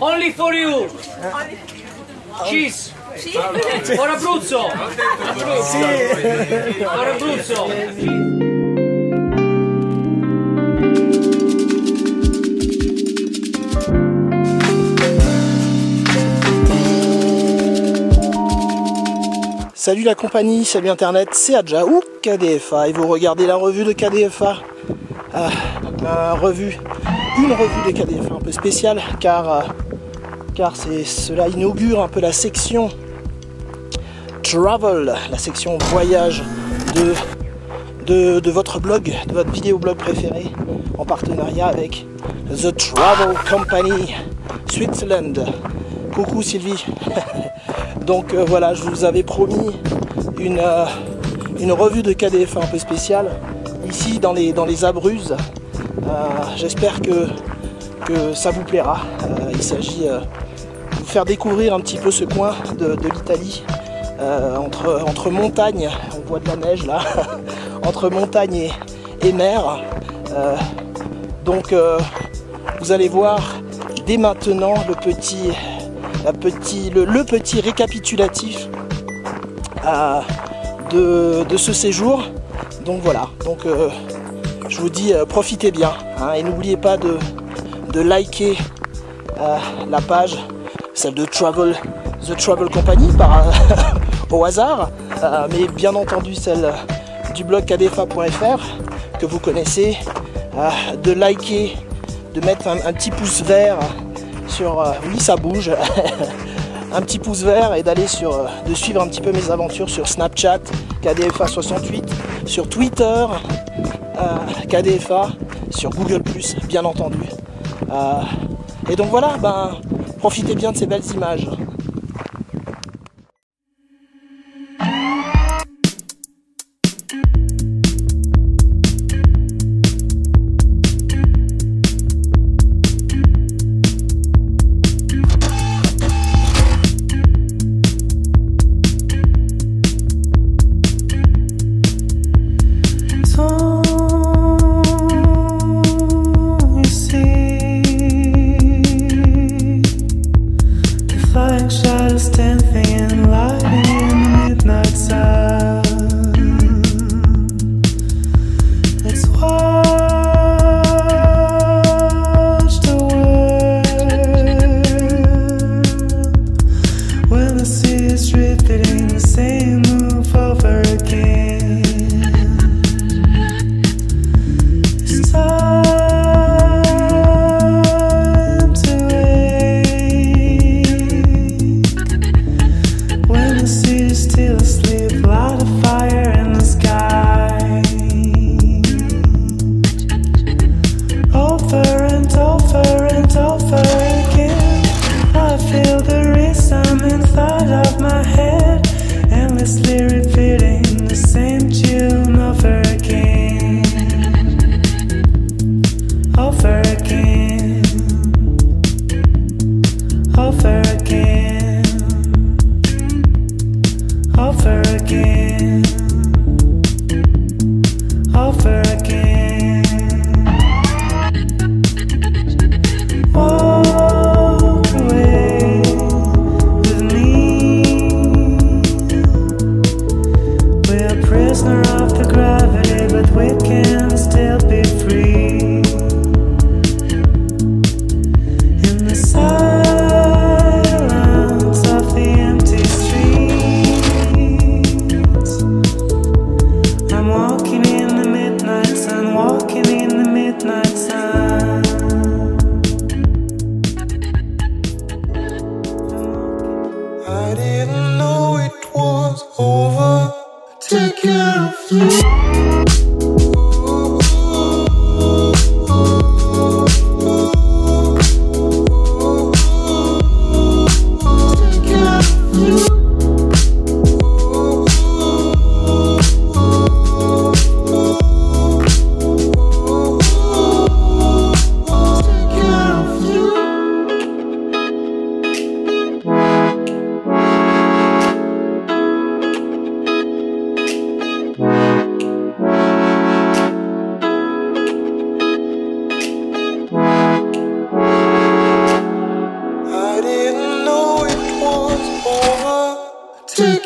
Only for you. Cheese. For Abruzzo. For Abruzzo. Salut la compagnie, salut Internet, c'est Adja ou KDFA et vous regardez la revue de KDFA. Euh, euh, revue, une revue de KDFA un peu spéciale car, euh, car cela inaugure un peu la section Travel, la section voyage de votre blog, de votre vidéo blog préféré en partenariat avec The Travel Company Switzerland. Coucou Sylvie. Donc euh, voilà, je vous avais promis une, euh, une revue de KDF un peu spéciale ici dans les, dans les Abruzes. Euh, J'espère que, que ça vous plaira. Euh, il s'agit euh, de vous faire découvrir un petit peu ce coin de, l'Italie. entre, entre montagne, on voit de la neige là, entre montagne et, mer. Donc vous allez voir dès maintenant le petit, petit, le, petit récapitulatif de, de ce séjour. Donc voilà, donc je vous dis euh, profitez bien hein, et n'oubliez pas de, liker euh, la page, celle de Travel, The Travel Company par, au hasard, euh, mais bien entendu celle du blog kdfa.fr que vous connaissez, euh, de liker, de mettre un, petit pouce vert sur, euh, oui ça bouge, un petit pouce vert et d'aller sur, euh, de suivre un petit peu mes aventures sur Snapchat, KDFA68, sur Twitter, euh, KDFA, sur Google bien entendu. Euh, et donc voilà, ben, profitez bien de ces belles images. drifted in the same roof over again. prisoner of the gravity, but we can still be free. didn't know it was over. Take care of you.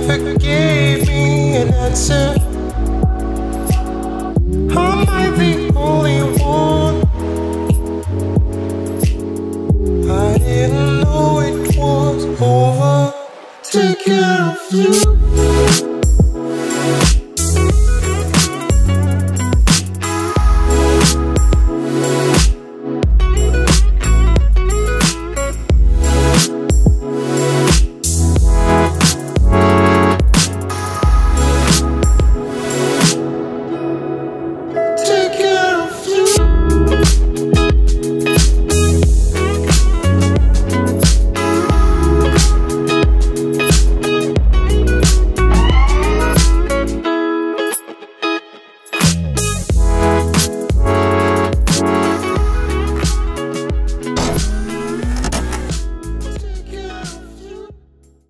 never gave me an answer.